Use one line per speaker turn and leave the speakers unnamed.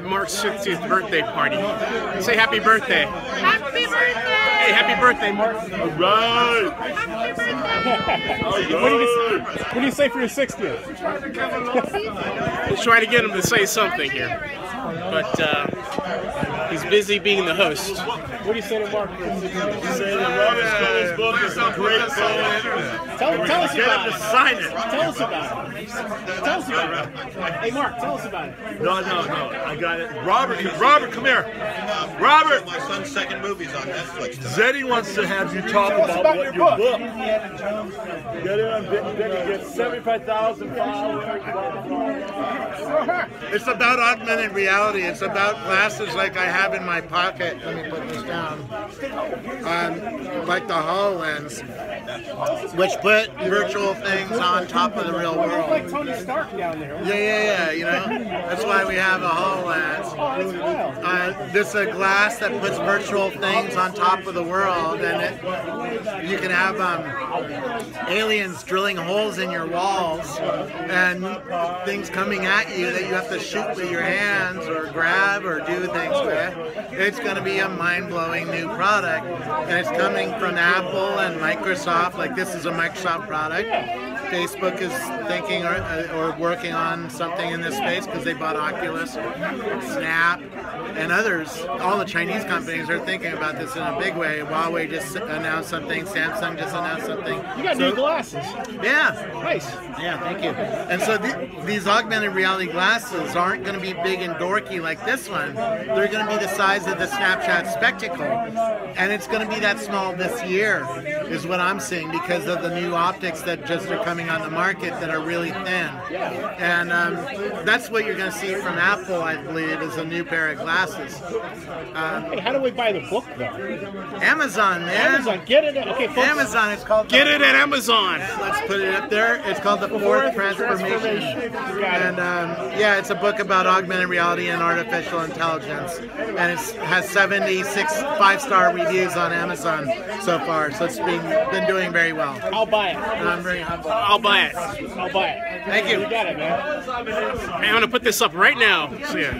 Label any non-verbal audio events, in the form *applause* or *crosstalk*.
at Mark's 60th birthday party. Say happy birthday.
Happy birthday!
Hey, happy birthday, Mark.
All right.
Happy birthday!
All
What do, you, what do you say for your 60th?
We'll try to get him to say something here. But uh, he's busy being the host.
What do you say to Mark for his 60th?
Say that Robert Scoble's book is a great book.
Tell, tell us
Get
about
him
it.
sign it.
Tell us about it. Tell us about it. Hey, Mark, tell us about it.
No, no, no. I got it. Robert, Robert, come here. Robert,
My son's second movie's on Netflix.
Zennie wants to have you talk about,
about
what
your
your
book.
book. Get it on Big Big. Get 75,000 followers. *laughs*
It's about augmented reality. It's about glasses like I have in my pocket. Let me put this down. Um, like the HoloLens, which put virtual things on top of the real world. Like.
Tony Stark down there.
Yeah, yeah, yeah. You know, that's why we have a HoloLens.
Oh.
Uh, this is a glass that puts virtual things on top of the world, and it, you can have um, aliens drilling holes in your walls and things coming at you that you have to shoot with your hands or grab or do things with. It's going to be a mind-blowing new product, and it's coming from Apple and Microsoft. Like this is a Microsoft product. Facebook is thinking or, uh, or working on something in this space because they bought Oculus, Snap, and others. All the Chinese companies are thinking about this in a big way. Huawei just announced something. Samsung just announced something.
You got
So-
new glasses.
Yeah,
Nice.
yeah, thank you. And so th- these augmented reality glasses aren't going to be big and dorky like this one. They're going to be the size of the Snapchat Spectacle, and it's going to be that small this year, is what I'm seeing because of the new optics that just are coming on the market that are really thin. And um, that's what you're going to see from Apple, I believe, is a new pair of glasses. Um,
Hey, how do we buy the book, though?
Amazon, man.
Amazon, get it. Okay, folks.
Amazon. It's called.
Get it at Amazon.
Let's put it up there. It's called The Fourth
Fourth
Transformation.
Transformation.
And um, yeah, it's a book about augmented reality and artificial intelligence. And it has 76 five-star reviews on Amazon so far. So it's been, been doing very well.
I'll buy it.
And I'm very humble.
I'll buy it.
I'll buy it.
Thank you.
You got it, man.
Man, I'm gonna put this up right now. See ya.